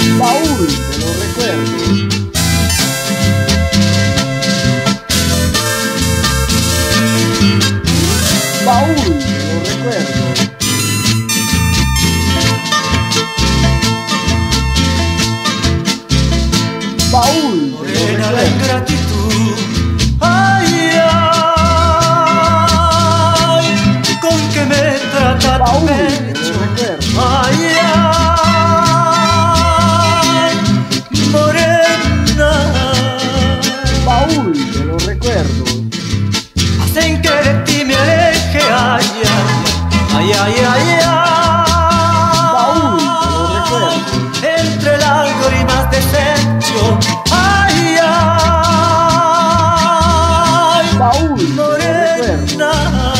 el baúl de los recuerdos. Baúl de los recuerdos. Baúl de la ingratitud. Ay, ay, con que me trataste. azul de los recuerdos hacen que de ti me aleje, ay, ay, ay, ay, ay. Baúl de los recuerdos entre lágrimas de sexo, ay, ay. Baúl de los recuerdos.